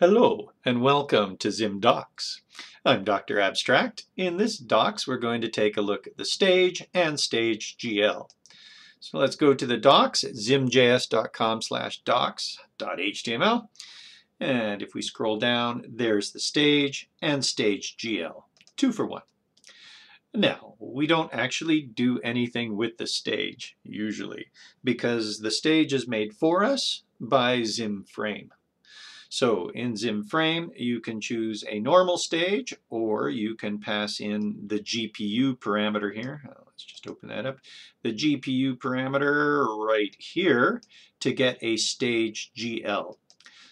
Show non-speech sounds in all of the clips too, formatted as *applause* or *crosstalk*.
Hello and welcome to Zim Docs. I'm Dr. Abstract. In this docs we're going to take a look at the stage and stage GL. So let's go to the docs at zimjs.com slash docs.html and if we scroll down there's the stage and stage GL. Two for one. Now, we don't actually do anything with the stage, usually, because the stage is made for us by ZimFrame. So in ZimFrame, you can choose a normal stage, or you can pass in the GPU parameter here. Uh, let's just open that up. The GPU parameter right here to get a stage GL.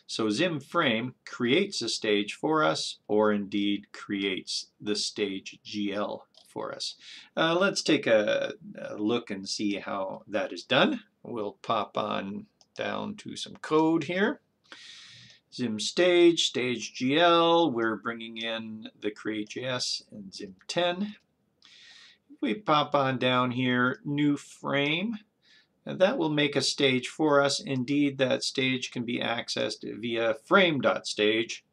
So ZimFrame creates a stage for us, or indeed creates the stage GL for us. Uh, let's take a, a look and see how that is done. We'll pop on down to some code here. Zim stage, stage GL, we're bringing in the create.js and Zim 10. We pop on down here, new frame, and that will make a stage for us. Indeed, that stage can be accessed via frame.stage.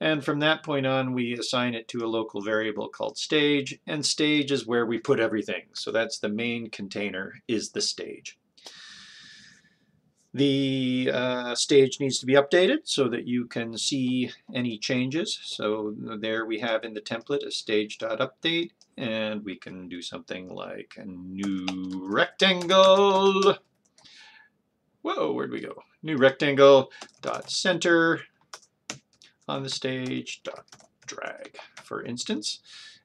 And from that point on, we assign it to a local variable called stage, and stage is where we put everything. So that's the main container, is the stage. The uh, stage needs to be updated so that you can see any changes. So there we have in the template a stage.update and we can do something like a new rectangle. Whoa, where'd we go? New rectangle dot center on the stage dot drag, for instance.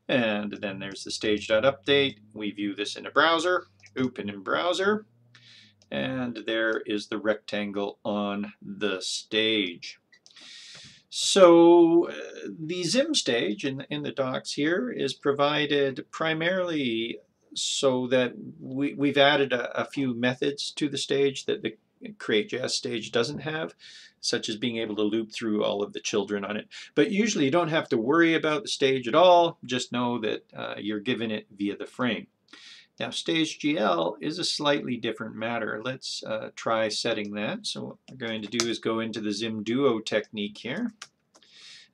And then there's the stage.update. We view this in a browser, open in browser and there is the rectangle on the stage. So uh, the Zim stage in, in the docs here is provided primarily so that we, we've added a, a few methods to the stage that the CreateJS stage doesn't have, such as being able to loop through all of the children on it. But usually you don't have to worry about the stage at all, just know that uh, you're given it via the frame. Now stage GL is a slightly different matter. Let's uh, try setting that. So what we're going to do is go into the ZimDuo technique here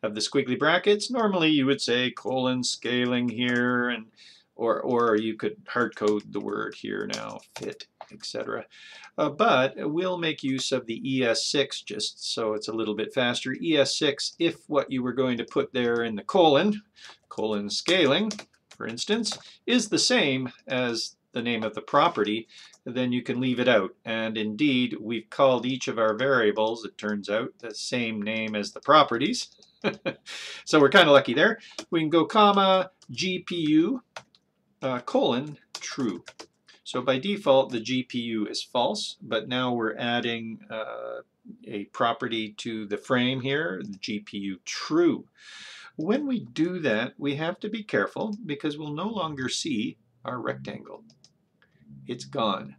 of the squiggly brackets. Normally you would say colon scaling here and or, or you could hard code the word here now, fit, etc. Uh, but we'll make use of the ES6 just so it's a little bit faster. ES6, if what you were going to put there in the colon, colon scaling, for instance, is the same as the name of the property, then you can leave it out. And indeed, we've called each of our variables, it turns out, the same name as the properties. *laughs* so we're kind of lucky there. We can go comma GPU uh, colon true. So by default, the GPU is false, but now we're adding uh, a property to the frame here, the GPU true. When we do that, we have to be careful because we'll no longer see our rectangle. It's gone.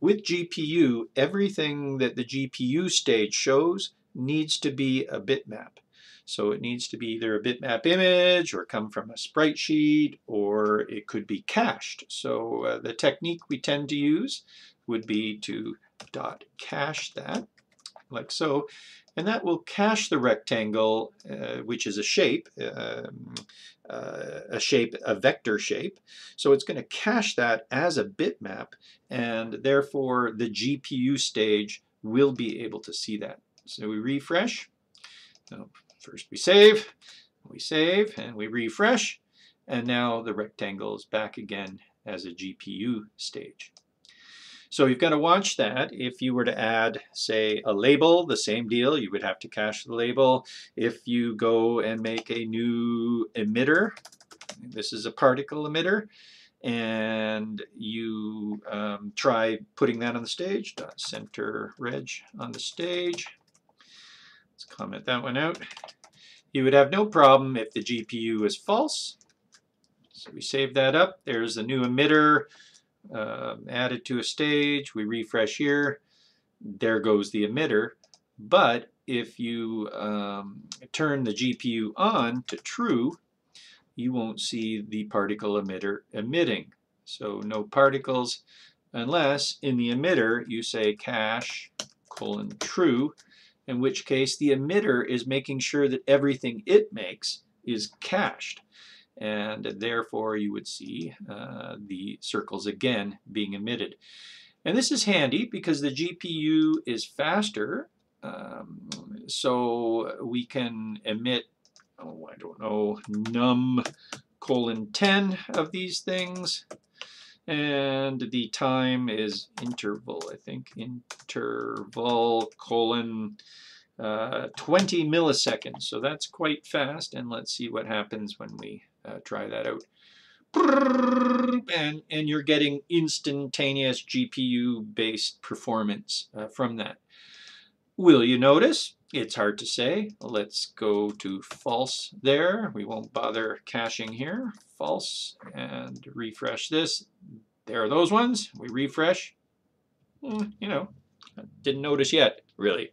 With GPU, everything that the GPU stage shows needs to be a bitmap. So it needs to be either a bitmap image or come from a sprite sheet or it could be cached. So uh, the technique we tend to use would be to dot cache that like so and that will cache the rectangle, uh, which is a shape, um, uh, a shape, a vector shape. So it's going to cache that as a bitmap, and therefore the GPU stage will be able to see that. So we refresh. So first we save, we save, and we refresh, and now the rectangle is back again as a GPU stage. So you've got to watch that. If you were to add, say, a label, the same deal, you would have to cache the label. If you go and make a new emitter, this is a particle emitter, and you um, try putting that on the stage, dot center reg on the stage. Let's comment that one out. You would have no problem if the GPU is false. So we save that up. There's the new emitter uh, added to a stage, we refresh here, there goes the emitter. But if you um, turn the GPU on to true, you won't see the particle emitter emitting. So no particles unless in the emitter you say cache colon true in which case the emitter is making sure that everything it makes is cached. And therefore you would see uh, the circles again being emitted. And this is handy because the GPU is faster, um, so we can emit, oh, I don't know, num colon 10 of these things. And the time is interval, I think, interval colon uh, 20 milliseconds. So that's quite fast. And let's see what happens when we uh, try that out. And, and you're getting instantaneous GPU-based performance uh, from that. Will you notice? It's hard to say. Let's go to false there. We won't bother caching here. False and refresh this. There are those ones. We refresh. Eh, you know, didn't notice yet, really.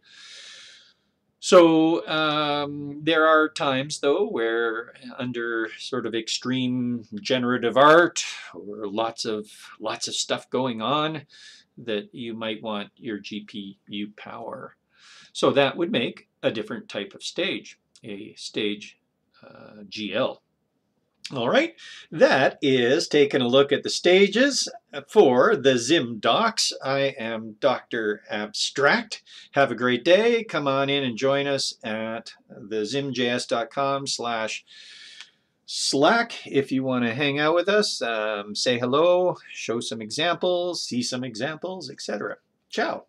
So um, there are times, though, where under sort of extreme generative art or lots of lots of stuff going on, that you might want your GPU power. So that would make a different type of stage, a stage uh, GL. All right, that is taking a look at the stages for the Zim docs. I am Dr. Abstract. Have a great day. Come on in and join us at thezimjs.com slash Slack if you want to hang out with us, um, say hello, show some examples, see some examples, etc. Ciao.